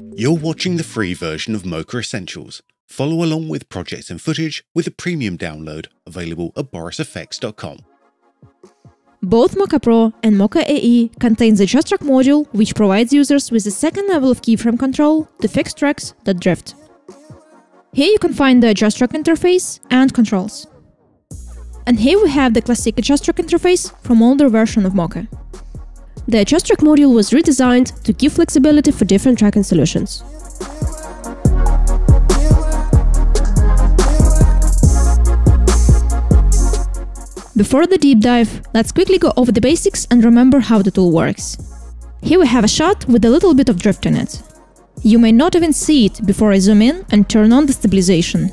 You're watching the free version of Mocha Essentials. Follow along with projects and footage with a premium download available at borisfx.com. Both Mocha Pro and Mocha AE contain the Adjust Track module, which provides users with a second level of keyframe control to fix tracks that drift. Here you can find the Adjust Track interface and controls. And here we have the classic Adjust Track interface from older version of Mocha. The Adjust Track module was redesigned to give flexibility for different tracking solutions. Before the deep dive, let's quickly go over the basics and remember how the tool works. Here we have a shot with a little bit of drift in it. You may not even see it before I zoom in and turn on the stabilization.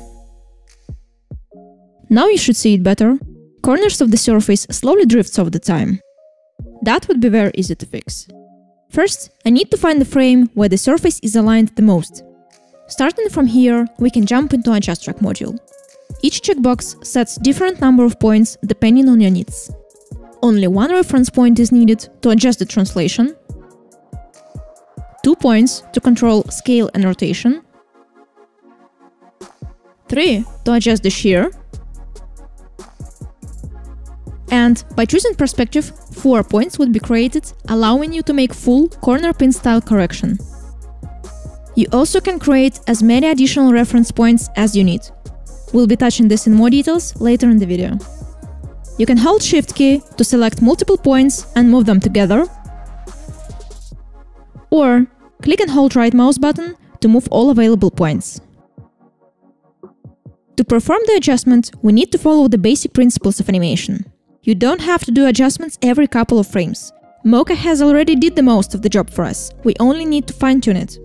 Now you should see it better. Corners of the surface slowly drifts over the time. That would be very easy to fix. First, I need to find the frame where the surface is aligned the most. Starting from here, we can jump into Adjust Track module. Each checkbox sets different number of points depending on your needs. Only one reference point is needed to adjust the translation, two points to control scale and rotation, three to adjust the shear, and by choosing perspective, 4 points would be created, allowing you to make full corner pin style correction. You also can create as many additional reference points as you need. We'll be touching this in more details later in the video. You can hold Shift key to select multiple points and move them together, or click and hold right mouse button to move all available points. To perform the adjustment, we need to follow the basic principles of animation. You don't have to do adjustments every couple of frames. Mocha has already did the most of the job for us, we only need to fine-tune it.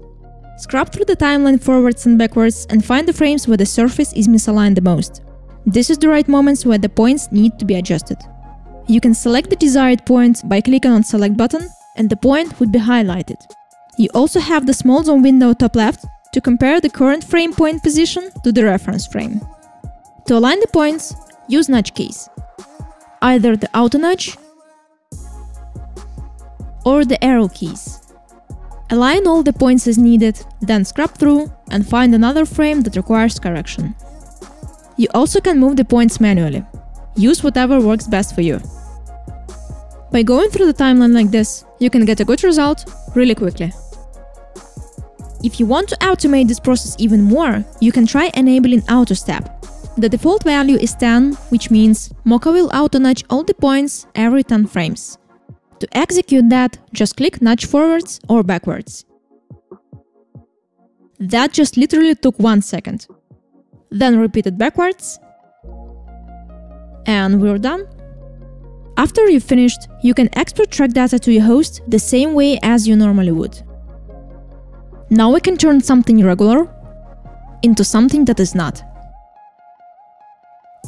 Scrub through the timeline forwards and backwards and find the frames where the surface is misaligned the most. This is the right moments where the points need to be adjusted. You can select the desired point by clicking on select button and the point would be highlighted. You also have the small zoom window top left to compare the current frame point position to the reference frame. To align the points, use nudge keys either the auto nudge or the arrow keys. Align all the points as needed, then scrub through and find another frame that requires correction. You also can move the points manually. Use whatever works best for you. By going through the timeline like this, you can get a good result really quickly. If you want to automate this process even more, you can try enabling auto step. The default value is 10, which means Mocha will auto-nudge all the points every 10 frames. To execute that, just click nudge forwards or backwards. That just literally took one second. Then repeat it backwards. And we're done. After you've finished, you can export track data to your host the same way as you normally would. Now we can turn something regular into something that is not.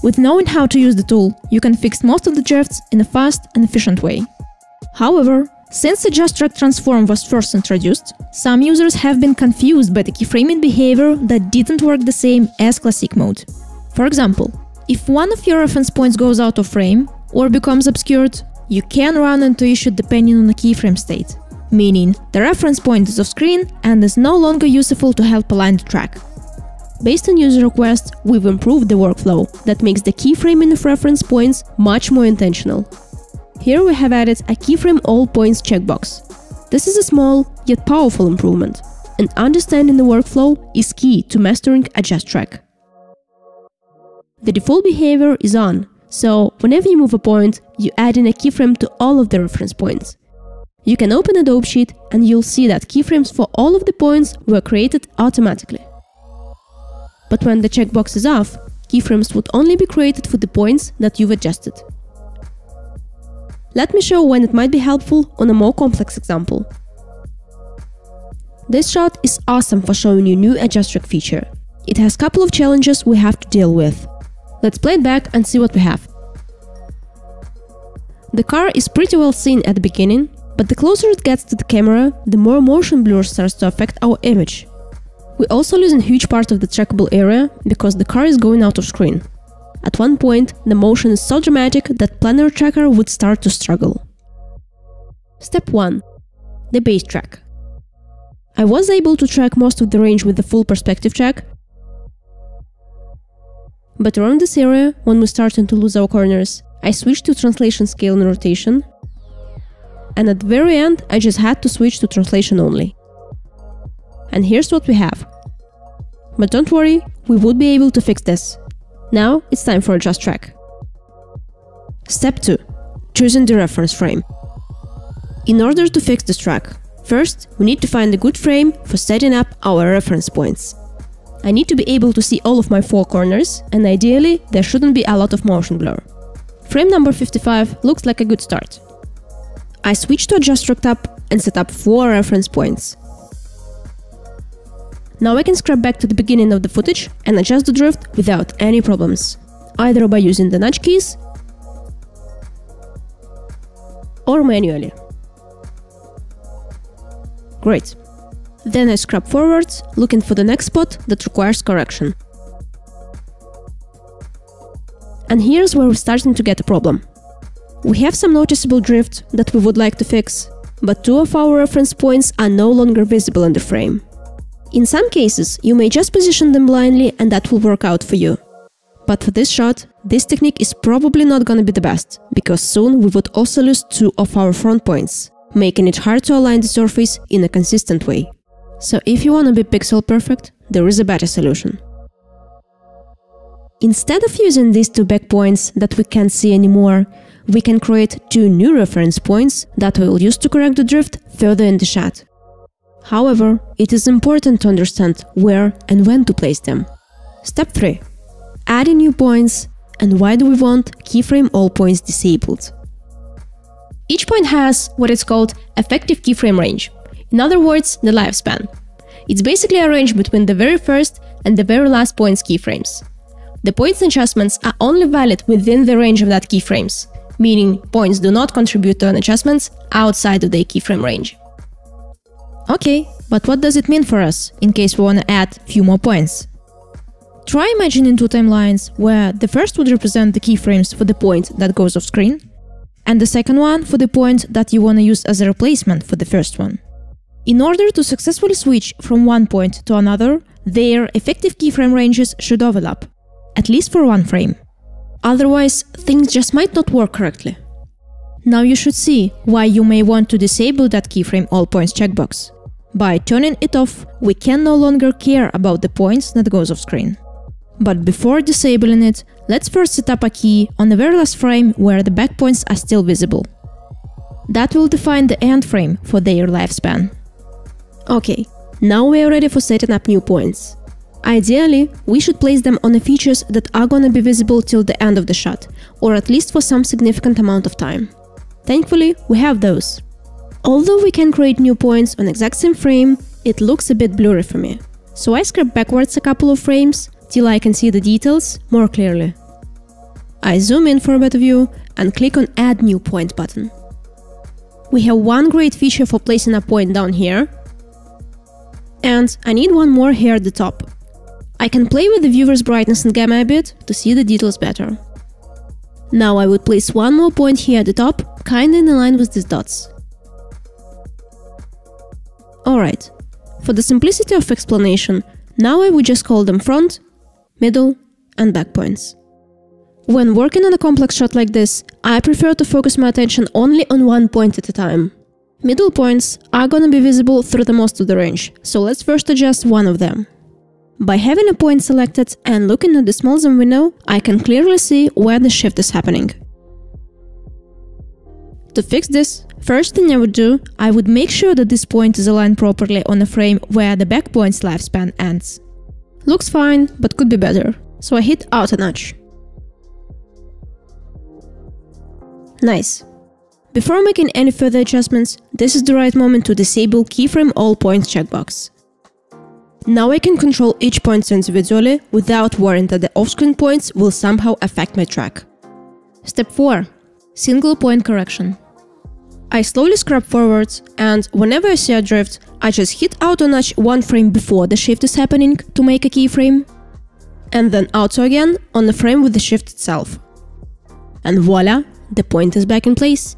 With knowing how to use the tool, you can fix most of the drifts in a fast and efficient way. However, since the Adjust Track Transform was first introduced, some users have been confused by the keyframing behavior that didn't work the same as Classic mode. For example, if one of your reference points goes out of frame or becomes obscured, you can run into issue depending on the keyframe state, meaning the reference point is off screen and is no longer useful to help align the track. Based on user requests, we've improved the workflow that makes the keyframing of reference points much more intentional. Here we have added a keyframe all points checkbox. This is a small yet powerful improvement, and understanding the workflow is key to mastering adjust track. The default behavior is on, so whenever you move a point, you add in a keyframe to all of the reference points. You can open a Dope Sheet and you'll see that keyframes for all of the points were created automatically but when the checkbox is off, keyframes would only be created for the points that you've adjusted. Let me show when it might be helpful on a more complex example. This shot is awesome for showing you new adjust track feature. It has a couple of challenges we have to deal with. Let's play it back and see what we have. The car is pretty well seen at the beginning, but the closer it gets to the camera, the more motion blur starts to affect our image. We also lose a huge part of the trackable area because the car is going out of screen. At one point, the motion is so dramatic that planar tracker would start to struggle. Step 1. The base track. I was able to track most of the range with the full perspective track, but around this area, when we started to lose our corners, I switched to translation scale and rotation, and at the very end, I just had to switch to translation only. And here's what we have. But don't worry, we would be able to fix this. Now it's time for adjust track. Step 2. Choosing the reference frame. In order to fix this track, first we need to find a good frame for setting up our reference points. I need to be able to see all of my four corners, and ideally there shouldn't be a lot of motion blur. Frame number 55 looks like a good start. I switch to adjust track tab and set up four reference points. Now I can scrub back to the beginning of the footage and adjust the drift without any problems, either by using the nudge keys or manually. Great. Then I scrub forwards, looking for the next spot that requires correction. And here's where we're starting to get a problem. We have some noticeable drift that we would like to fix, but two of our reference points are no longer visible in the frame. In some cases, you may just position them blindly and that will work out for you. But for this shot, this technique is probably not gonna be the best, because soon we would also lose two of our front points, making it hard to align the surface in a consistent way. So if you want to be pixel perfect, there is a better solution. Instead of using these two back points that we can't see anymore, we can create two new reference points that we will use to correct the drift further in the shot. However, it is important to understand where and when to place them. Step 3. Adding new points and why do we want keyframe all points disabled? Each point has what is called effective keyframe range, in other words, the lifespan. It's basically a range between the very first and the very last point's keyframes. The points adjustments are only valid within the range of that keyframes, meaning points do not contribute to an adjustments outside of their keyframe range. Okay, but what does it mean for us, in case we want to add a few more points? Try imagining two timelines where the first would represent the keyframes for the point that goes off screen, and the second one for the point that you want to use as a replacement for the first one. In order to successfully switch from one point to another, their effective keyframe ranges should overlap, at least for one frame. Otherwise, things just might not work correctly. Now you should see why you may want to disable that keyframe all points checkbox. By turning it off, we can no longer care about the points that goes off screen. But before disabling it, let's first set up a key on the very last frame where the back points are still visible. That will define the end frame for their lifespan. Okay, now we are ready for setting up new points. Ideally, we should place them on the features that are gonna be visible till the end of the shot, or at least for some significant amount of time. Thankfully, we have those. Although we can create new points on exact same frame, it looks a bit blurry for me. So I scrap backwards a couple of frames till I can see the details more clearly. I zoom in for a better view and click on Add New Point button. We have one great feature for placing a point down here, and I need one more here at the top. I can play with the viewer's brightness and gamma a bit to see the details better. Now I would place one more point here at the top, kinda in line with these dots. Alright, for the simplicity of explanation, now I would just call them front, middle, and back points. When working on a complex shot like this, I prefer to focus my attention only on one point at a time. Middle points are gonna be visible through the most of the range, so let's first adjust one of them. By having a point selected and looking at the small zoom window, I can clearly see where the shift is happening. To fix this, first thing I would do, I would make sure that this point is aligned properly on a frame where the back point's lifespan ends. Looks fine, but could be better, so I hit auto nudge. Nice. Before making any further adjustments, this is the right moment to disable Keyframe All Points checkbox. Now I can control each point individually without worrying that the off-screen points will somehow affect my track. Step 4. Single point correction. I slowly scrub forwards and whenever I see a drift, I just hit auto nudge one frame before the shift is happening to make a keyframe, and then auto again on the frame with the shift itself. And voila, the point is back in place.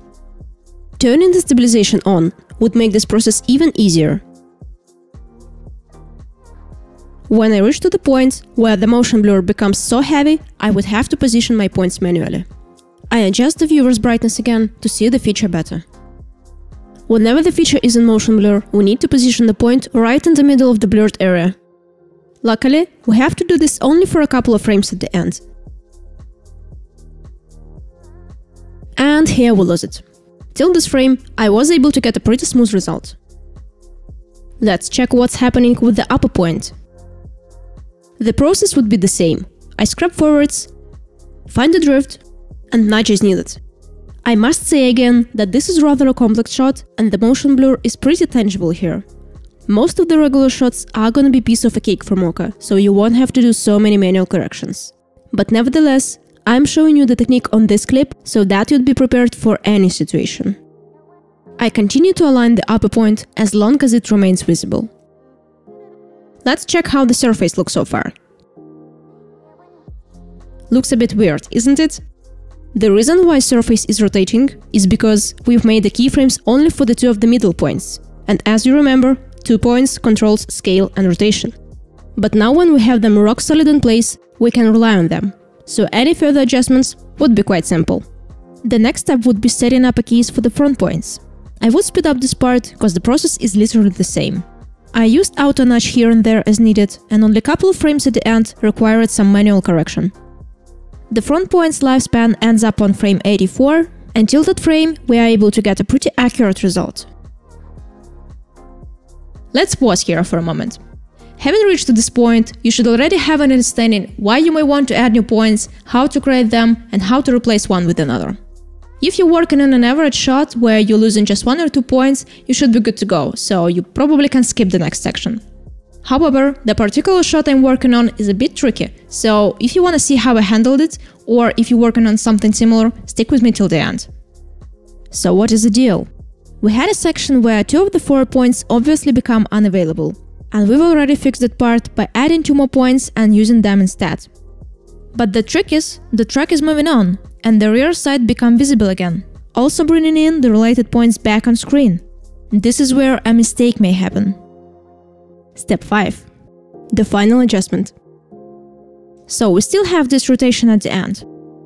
Turning the stabilization on would make this process even easier. When I reach to the point where the motion blur becomes so heavy, I would have to position my points manually. I adjust the viewer's brightness again to see the feature better. Whenever the feature is in motion blur, we need to position the point right in the middle of the blurred area. Luckily, we have to do this only for a couple of frames at the end. And here we lose it. Till this frame, I was able to get a pretty smooth result. Let's check what's happening with the upper point. The process would be the same. I scrub forwards, find the drift, and nudge is needed. I must say again that this is rather a complex shot and the motion blur is pretty tangible here. Most of the regular shots are gonna be piece of a cake for Mocha, so you won't have to do so many manual corrections. But nevertheless, I'm showing you the technique on this clip so that you'd be prepared for any situation. I continue to align the upper point as long as it remains visible. Let's check how the surface looks so far. Looks a bit weird, isn't it? The reason why surface is rotating is because we've made the keyframes only for the two of the middle points. And as you remember, two points controls scale and rotation. But now when we have them rock solid in place, we can rely on them so any further adjustments would be quite simple. The next step would be setting up a keys for the front points. I would speed up this part because the process is literally the same. I used auto nudge here and there as needed, and only a couple of frames at the end required some manual correction. The front point's lifespan ends up on frame 84, until that frame we are able to get a pretty accurate result. Let's pause here for a moment. Having reached to this point, you should already have an understanding why you may want to add new points, how to create them, and how to replace one with another. If you're working on an average shot where you're losing just one or two points, you should be good to go, so you probably can skip the next section. However, the particular shot I'm working on is a bit tricky, so if you want to see how I handled it, or if you're working on something similar, stick with me till the end. So what is the deal? We had a section where two of the four points obviously become unavailable, and we've already fixed that part by adding two more points and using them instead. But the trick is, the track is moving on, and the rear side become visible again, also bringing in the related points back on screen. This is where a mistake may happen. Step 5. The final adjustment. So we still have this rotation at the end.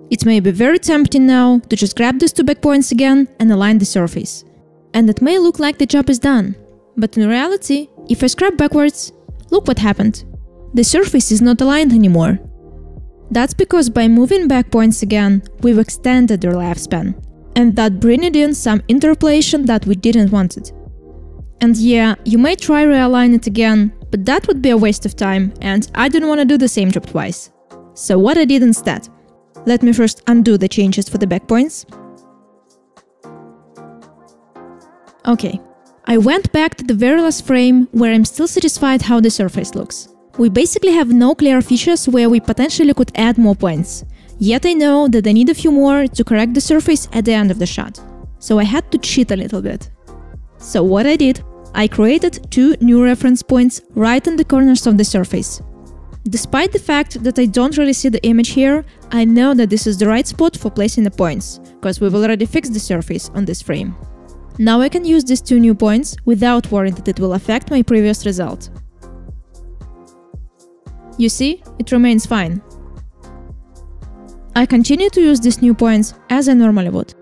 It may be very tempting now to just grab these two back points again and align the surface. And it may look like the job is done, but in reality, if I scrub backwards, look what happened. The surface is not aligned anymore. That's because by moving back points again, we've extended their lifespan, and that bringing in some interpolation that we didn't want it. And yeah, you may try realign it again, but that would be a waste of time, and I didn't want to do the same job twice. So what I did instead? Let me first undo the changes for the back points. Okay, I went back to the very last frame where I'm still satisfied how the surface looks. We basically have no clear features where we potentially could add more points. Yet I know that I need a few more to correct the surface at the end of the shot. So I had to cheat a little bit. So what I did, I created two new reference points right in the corners of the surface. Despite the fact that I don't really see the image here, I know that this is the right spot for placing the points, because we've already fixed the surface on this frame. Now I can use these two new points without worrying that it will affect my previous result. You see, it remains fine. I continue to use these new points as I normally would.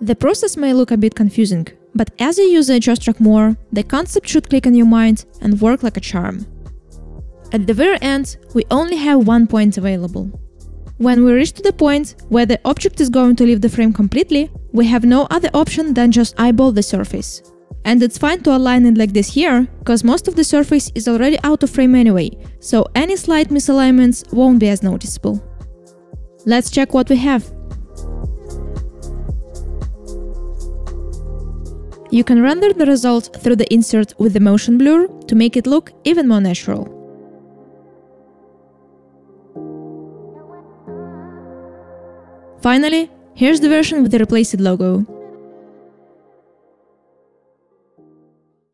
The process may look a bit confusing, but as you use the adjust track more, the concept should click in your mind and work like a charm. At the very end, we only have one point available. When we reach to the point where the object is going to leave the frame completely, we have no other option than just eyeball the surface. And it's fine to align it like this here, because most of the surface is already out of frame anyway, so any slight misalignments won't be as noticeable. Let's check what we have. You can render the result through the insert with the motion blur to make it look even more natural. Finally, here's the version with the replaced logo.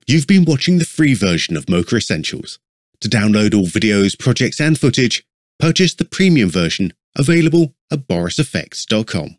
You've been watching the free version of Mocha Essentials. To download all videos, projects and footage, purchase the premium version available at borisfx.com.